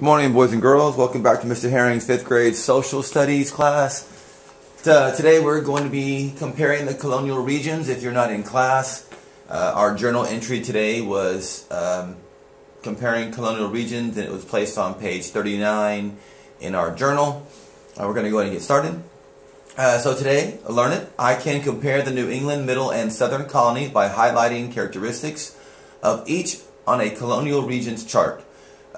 Good morning, boys and girls. Welcome back to Mr. Herring's fifth grade social studies class. Uh, today we're going to be comparing the colonial regions. If you're not in class, uh, our journal entry today was um, comparing colonial regions, and it was placed on page 39 in our journal. Uh, we're going to go ahead and get started. Uh, so today, learn it. I can compare the New England, Middle, and Southern colonies by highlighting characteristics of each on a colonial regions chart.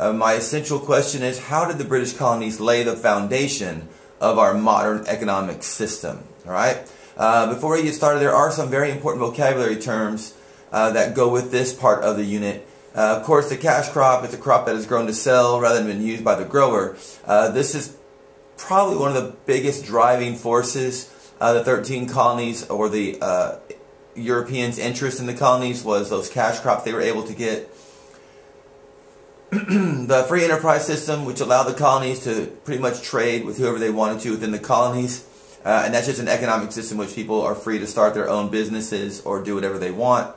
Uh, my essential question is how did the British colonies lay the foundation of our modern economic system? All right. Uh, before we get started, there are some very important vocabulary terms uh, that go with this part of the unit. Uh, of course, the cash crop is a crop that is grown to sell rather than been used by the grower. Uh, this is probably one of the biggest driving forces. Uh, the 13 colonies or the Europeans' interest in the colonies was those cash crops they were able to get. the free enterprise system, which allowed the colonies to pretty much trade with whoever they wanted to within the colonies. Uh, and that's just an economic system which people are free to start their own businesses or do whatever they want.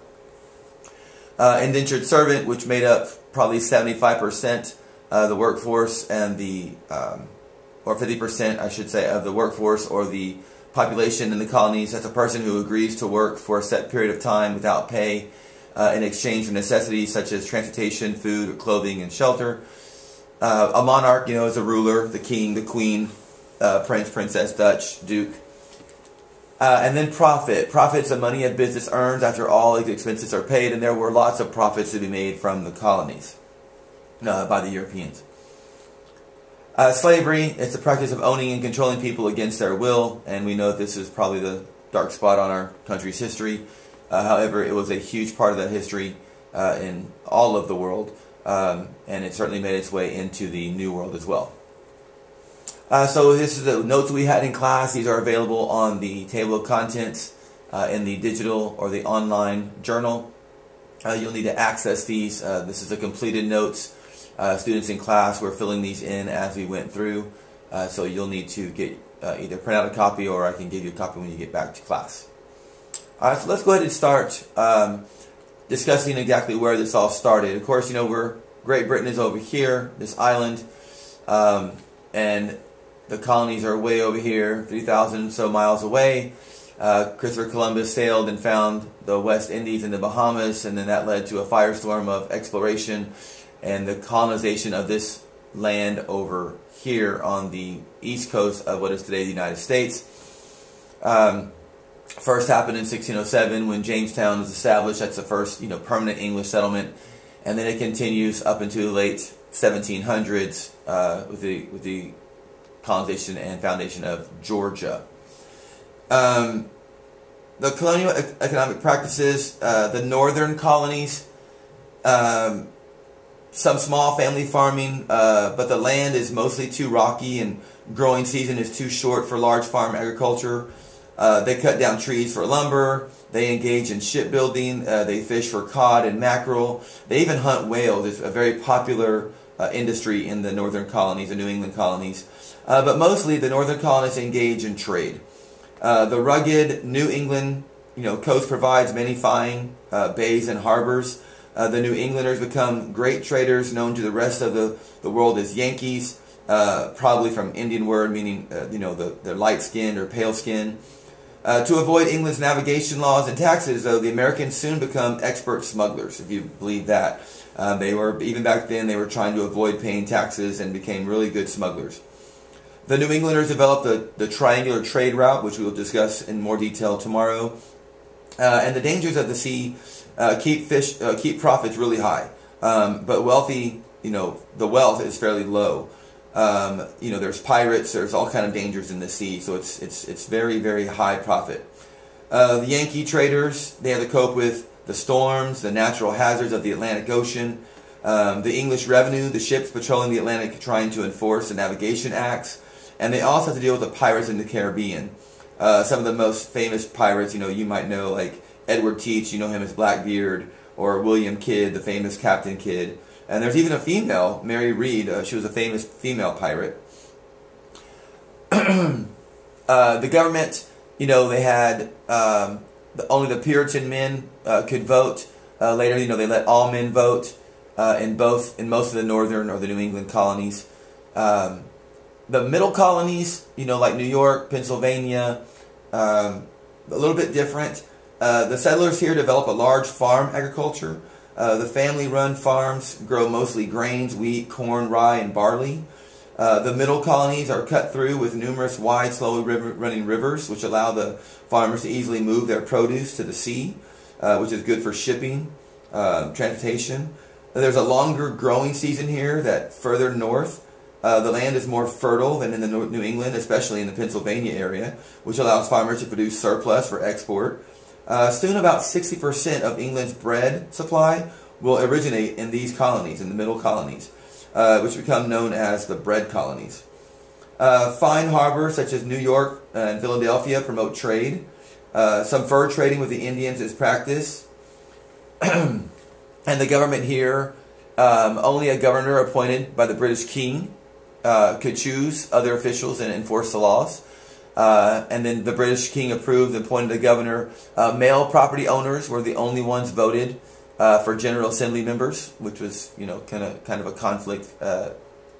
Uh, indentured servant, which made up probably 75% of the workforce and the, um, or 50%, I should say, of the workforce or the population in the colonies. That's a person who agrees to work for a set period of time without pay uh, in exchange for necessities such as transportation, food, clothing, and shelter. Uh, a monarch, you know, is a ruler, the king, the queen, uh, prince, princess, Dutch, duke. Uh, and then profit. Profit's the money a business earns after all expenses are paid, and there were lots of profits to be made from the colonies uh, by the Europeans. Uh, slavery, it's the practice of owning and controlling people against their will, and we know this is probably the dark spot on our country's history. Uh, however, it was a huge part of that history uh, in all of the world, um, and it certainly made its way into the New World as well. Uh, so this is the notes we had in class. These are available on the table of contents uh, in the digital or the online journal. Uh, you'll need to access these. Uh, this is the completed notes. students in class were filling these in as we went through, so you'll need to get either print out a copy or I can give you a copy when you get back to class. All right, so let's go ahead and start um, discussing exactly where this all started. Of course, you know, we're Great Britain is over here, this island, um, and the colonies are way over here, 3,000 so miles away. Uh, Christopher Columbus sailed and found the West Indies and the Bahamas, and then that led to a firestorm of exploration and the colonization of this land over here on the east coast of what is today the United States. Um, first happened in 1607 when Jamestown was established. That's the first, you know, permanent English settlement, and then it continues up into the late 1700s uh, with the with the colonization and foundation of Georgia. Um, the colonial economic practices, uh, the northern colonies, um, some small family farming, uh, but the land is mostly too rocky and growing season is too short for large farm agriculture. Uh, they cut down trees for lumber. They engage in shipbuilding. Uh, they fish for cod and mackerel. They even hunt whales. It's a very popular uh, industry in the northern colonies, the New England colonies. Uh, but mostly the northern colonists engage in trade. Uh, the rugged New England you know, coast provides many fine uh, bays and harbors. the New Englanders become great traders known to the rest of the, the world as Yankees, probably from Indian word meaning, you know, the, the light skinned or pale skin. Uh, to avoid England's navigation laws and taxes, though, the Americans soon become expert smugglers, if you believe that. Uh, they were, even back then, they were trying to avoid paying taxes and became really good smugglers. The New Englanders developed the, the triangular trade route, which we will discuss in more detail tomorrow. Uh, and the dangers of the sea uh, keep fish keep profits really high, um, but wealthy, you know, the wealth is fairly low. Um, you know, there's pirates, there's all kind of dangers in the sea, so it's it's it's very very high profit. Uh, the Yankee traders they have to cope with the storms, the natural hazards of the Atlantic Ocean, um, the English revenue, the ships patrolling the Atlantic trying to enforce the navigation acts, and they also have to deal with the pirates in the Caribbean. Uh, some of the most famous pirates, you know, you might know like Edward Teach, you know him as Blackbeard, or William Kidd, the famous Captain Kidd. And there's even a female, Mary Read. Uh, she was a famous female pirate. uh, the government, you know, they had um, the, only the Puritan men uh, could vote. Uh, later, you know, they let all men vote. uh, in both in most of the northern or the New England colonies. Um, the middle colonies, you know, like New York, Pennsylvania, um, a little bit different. Uh, the settlers here develop a large farm agriculture. Uh, the family-run farms grow mostly grains, wheat, corn, rye, and barley. Uh, the middle colonies are cut through with numerous wide, slowly river, running rivers, which allow the farmers to easily move their produce to the sea, uh, which is good for shipping, uh, transportation. There's a longer growing season here that further north. Uh, the land is more fertile than in the New England, especially in the Pennsylvania area, which allows farmers to produce surplus for export. Uh, soon, about 60% of England's bread supply will originate in these colonies, in the middle colonies uh, which become known as the bread colonies. Uh, fine harbors such as New York and Philadelphia promote trade. Uh, some fur trading with the Indians is practiced. and the government here, um, only a governor appointed by the British king uh, could choose other officials and enforce the laws. Uh, and then the British king approved and appointed a governor. Uh, male property owners were the only ones voted uh, for General Assembly members, which was you know kind of kind of a conflict uh,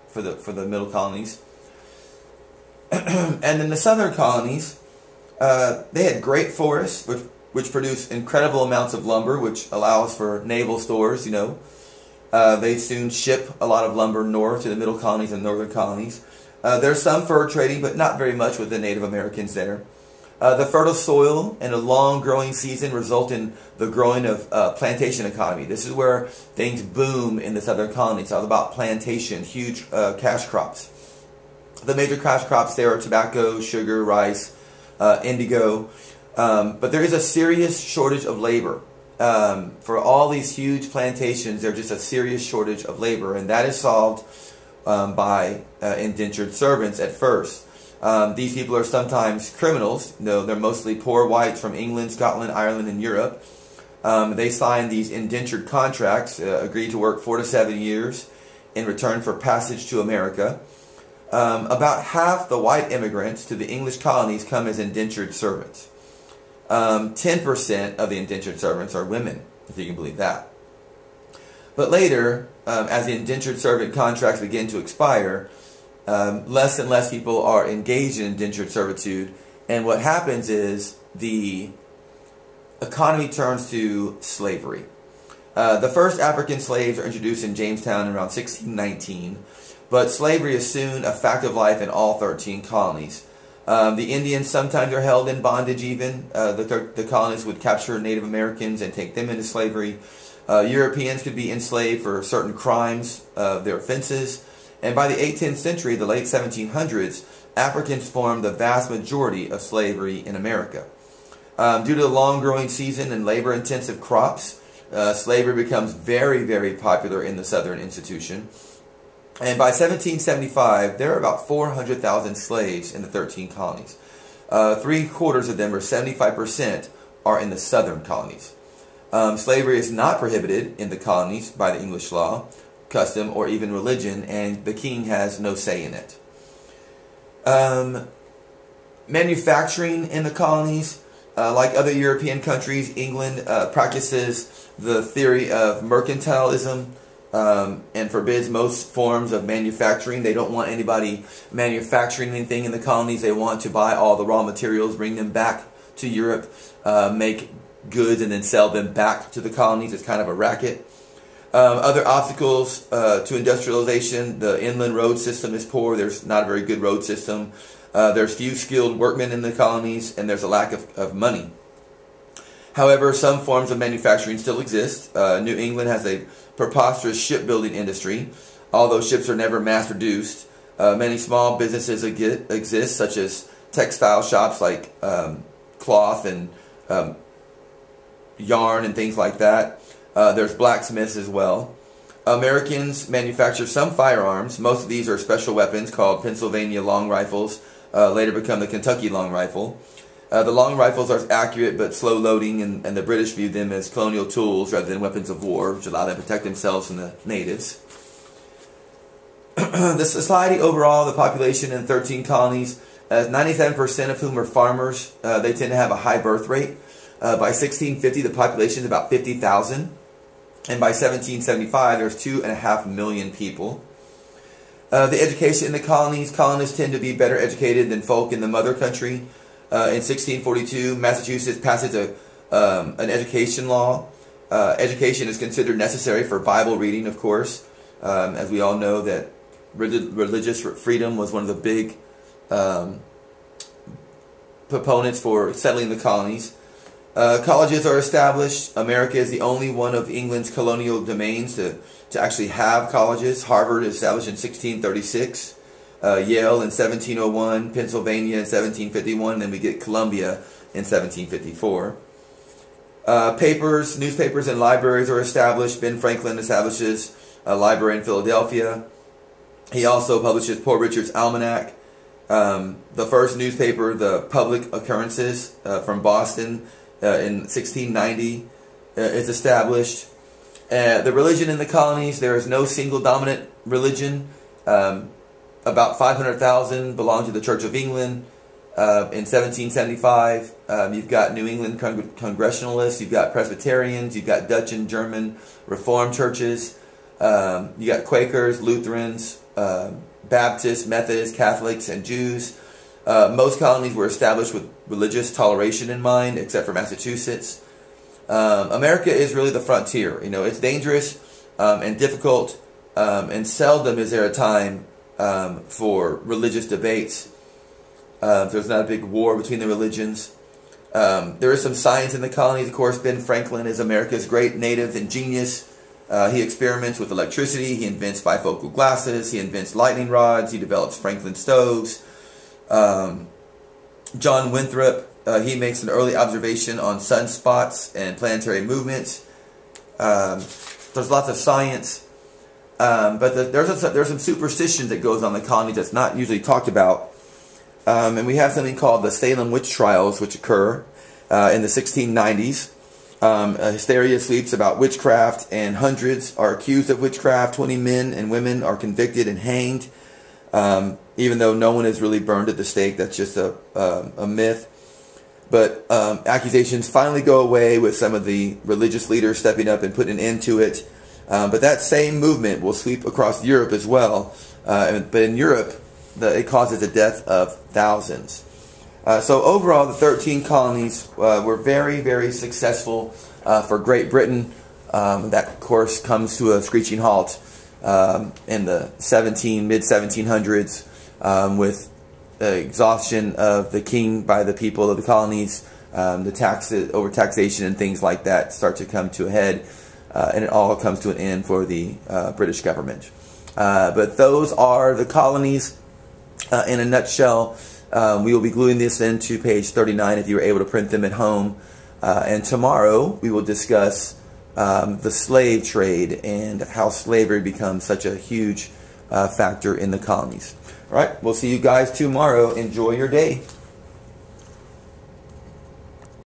for the for the middle colonies. and then the southern colonies, uh, they had great forests, which which produce incredible amounts of lumber, which allows for naval stores. You know, uh, they soon ship a lot of lumber north to the middle colonies and northern colonies. Uh, there's some fur trading, but not very much with the Native Americans there. Uh, the fertile soil and a long growing season result in the growing of uh, plantation economy. This is where things boom in the southern colonies. It's all about plantation, huge uh, cash crops. The major cash crops there are tobacco, sugar, rice, uh, indigo. Um, but there is a serious shortage of labor. Um, for all these huge plantations, there's just a serious shortage of labor, and that is solved um, by uh, indentured servants at first. Um, these people are sometimes criminals. No, they're mostly poor whites from England, Scotland, Ireland, and Europe. Um, they sign these indentured contracts, uh, agree to work four to seven years in return for passage to America. Um, about half the white immigrants to the English colonies come as indentured servants. 10% um, of the indentured servants are women, if you can believe that. But later, um, as the indentured servant contracts begin to expire, um, less and less people are engaged in indentured servitude. And what happens is the economy turns to slavery. Uh, the first African slaves are introduced in Jamestown around 1619, but slavery is soon a fact of life in all 13 colonies. Um, the Indians sometimes are held in bondage even. Uh, the, the colonists would capture Native Americans and take them into slavery. Uh, Europeans could be enslaved for certain crimes of their offenses. And by the 18th century, the late 1700s, Africans formed the vast majority of slavery in America. Um, due to the long growing season and labor intensive crops, uh, slavery becomes very, very popular in the Southern institution. And by 1775, there are about 400,000 slaves in the 13 colonies. Uh, three quarters of them, or 75%, are in the Southern colonies. Um, slavery is not prohibited in the colonies by the English law, custom, or even religion, and the king has no say in it. Um, manufacturing in the colonies, uh, like other European countries, England uh, practices the theory of mercantilism um, and forbids most forms of manufacturing. They don't want anybody manufacturing anything in the colonies. They want to buy all the raw materials, bring them back to Europe, uh, make goods, and then sell them back to the colonies. It's kind of a racket. Um, other obstacles uh, to industrialization, the inland road system is poor. There's not a very good road system. Uh, there's few skilled workmen in the colonies, and there's a lack of, of money. However, some forms of manufacturing still exist. Uh, New England has a preposterous shipbuilding industry, although ships are never mass produced. Uh, many small businesses exist, such as textile shops like um, cloth and um, yarn and things like that. Uh, there's blacksmiths as well. Americans manufacture some firearms. Most of these are special weapons called Pennsylvania long rifles, uh, later become the Kentucky long rifle. Uh, the long rifles are accurate but slow loading, and, and, the British view them as colonial tools rather than weapons of war, which allow them to protect themselves from the natives. the society overall, the population in 13 colonies, 97% uh, of whom are farmers, uh, they tend to have a high birth rate. Uh, by 1650, the population is about 50,000. And by 1775, there's two and a half million people. Uh, the education in the colonies, colonists tend to be better educated than folk in the mother country. Uh, in 1642, Massachusetts passes a, um, an education law. Uh, education is considered necessary for Bible reading, of course. Um, as we all know that religious freedom was one of the big um, proponents for settling the colonies. Uh, colleges are established. America is the only one of England's colonial domains to, to actually have colleges. Harvard established in 1636, uh, Yale in 1701, Pennsylvania in 1751, and then we get Columbia in 1754. Uh, papers, newspapers, and libraries are established. Ben Franklin establishes a library in Philadelphia. He also publishes Poor Richard's Almanac. Um, the first newspaper, the Public Occurrences uh, from Boston uh, in 1690, uh, is established. Uh, the religion in the colonies, there is no single dominant religion. Um, about 500,000 belong to the Church of England. Uh, in 1775, um, you've got New England Cong you've got Presbyterians, you've got Dutch and German Reformed churches, um, you got Quakers, Lutherans, uh, Baptists, Methodists, Catholics, and Jews. Uh, most colonies were established with religious toleration in mind, except for Massachusetts. Um, America is really the frontier. You know, it's dangerous um, and difficult, um, and seldom is there a time um, for religious debates. Uh, there's not a big war between the religions. Um, there is some science in the colonies, of course. Ben Franklin is America's great native and genius. Uh, he experiments with electricity. He invents bifocal glasses. He invents lightning rods. He develops Franklin stoves. Um, John Winthrop, uh, he makes an early observation on sunspots and planetary movements. Um, there's lots of science, um, but the, there's a, there's some superstition that goes on in the colony that's not usually talked about. Um, and we have something called the Salem witch trials, which occur uh, in the 1690s. Um, hysteria sweeps about witchcraft, and hundreds are accused of witchcraft. 20 men and women are convicted and hanged. Um, even though no one is really burned at the stake. That's just a, uh, a myth. But um, accusations finally go away with some of the religious leaders stepping up and putting an end to it. Um, but that same movement will sweep across Europe as well. Uh, but in Europe, the, it causes the death of thousands. Uh, so overall, the 13 colonies uh, were very, very successful uh, for Great Britain. Um, that, of course, comes to a screeching halt um, in the 17 mid 1700s um, with the exhaustion of the king by the people of the colonies, um, the tax over taxation and things like that start to come to a head, uh, and it all comes to an end for the uh, British government. Uh, but those are the colonies uh, in a nutshell. Um, we will be gluing this into page 39 if you were able to print them at home. Uh, and tomorrow we will discuss um, the slave trade and how slavery becomes such a huge uh, factor in the colonies. All right, we'll see you guys tomorrow. Enjoy your day.